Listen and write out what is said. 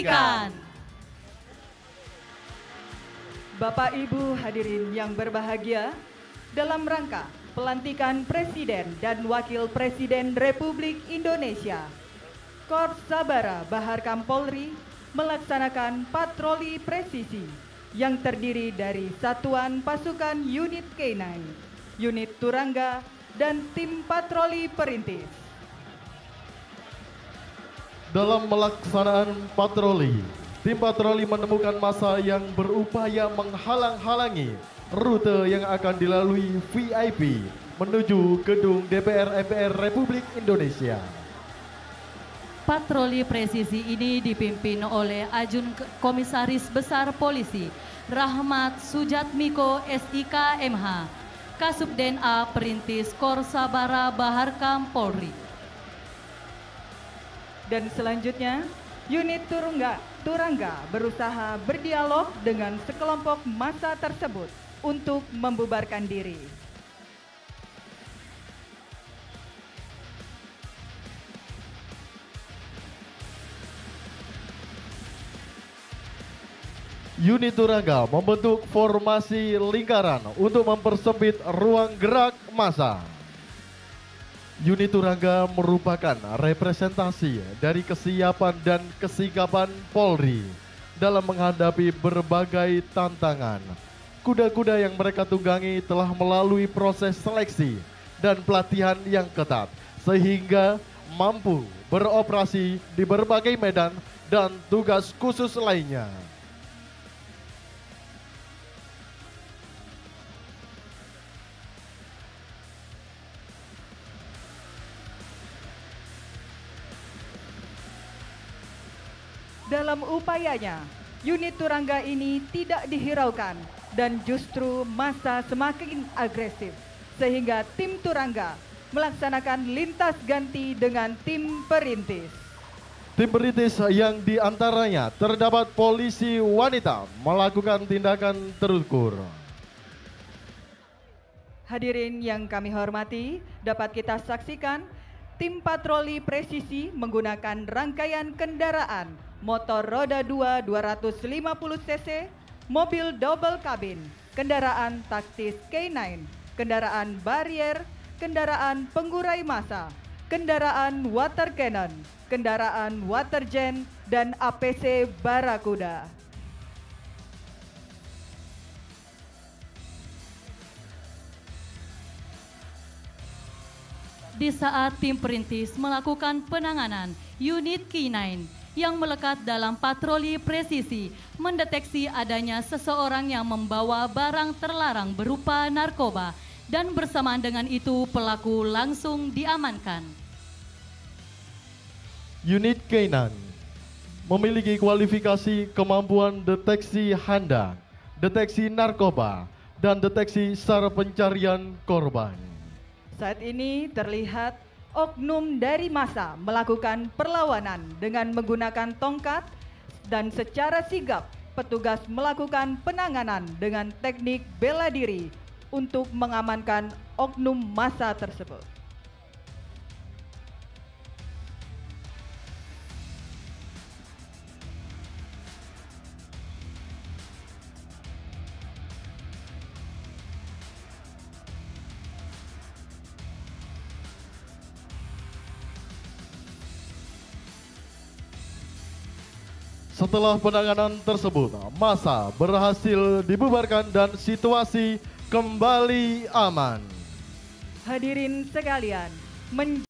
Pendidikan. Bapak Ibu hadirin yang berbahagia, dalam rangka pelantikan Presiden dan Wakil Presiden Republik Indonesia, Korps Sabara Bahar Kampolri melaksanakan patroli presisi yang terdiri dari satuan pasukan unit K9, unit Turangga, dan tim patroli perintis. Dalam melaksanaan patroli, tim patroli menemukan masa yang berupaya menghalang-halangi rute yang akan dilalui VIP menuju gedung DPR MPR Republik Indonesia. Patroli presisi ini dipimpin oleh Ajun Komisaris Besar Polisi Rahmat Sujatmiko SIK MH, Kasubden A Perintis Korsabara Bahar Kampolri. Dan selanjutnya, unit Turungga, Turangga berusaha berdialog dengan sekelompok massa tersebut untuk membubarkan diri. Unit Turangga membentuk formasi lingkaran untuk mempersempit ruang gerak massa. Unit Turangga merupakan representasi dari kesiapan dan kesikapan Polri dalam menghadapi berbagai tantangan. Kuda-kuda yang mereka tunggangi telah melalui proses seleksi dan pelatihan yang ketat sehingga mampu beroperasi di berbagai medan dan tugas khusus lainnya. Dalam upayanya, unit Turangga ini tidak dihiraukan dan justru masa semakin agresif sehingga tim Turangga melaksanakan lintas ganti dengan tim perintis. Tim perintis yang di antaranya terdapat polisi wanita melakukan tindakan terukur. Hadirin yang kami hormati, dapat kita saksikan tim patroli presisi menggunakan rangkaian kendaraan motor roda 2 250 cc, mobil double kabin, kendaraan taktis K9, kendaraan barrier, kendaraan pengurai massa, kendaraan water cannon, kendaraan water gen, dan APC Barakuda. Di saat tim perintis melakukan penanganan unit K9 yang melekat dalam patroli presisi mendeteksi adanya seseorang yang membawa barang terlarang berupa narkoba dan bersamaan dengan itu pelaku langsung diamankan. Unit K9 memiliki kualifikasi kemampuan deteksi handa, deteksi narkoba, dan deteksi SAR pencarian korban. Saat ini terlihat oknum dari masa melakukan perlawanan dengan menggunakan tongkat dan secara sigap petugas melakukan penanganan dengan teknik bela diri untuk mengamankan oknum masa tersebut. Setelah penanganan tersebut, masa berhasil dibubarkan dan situasi kembali aman. Hadirin sekalian,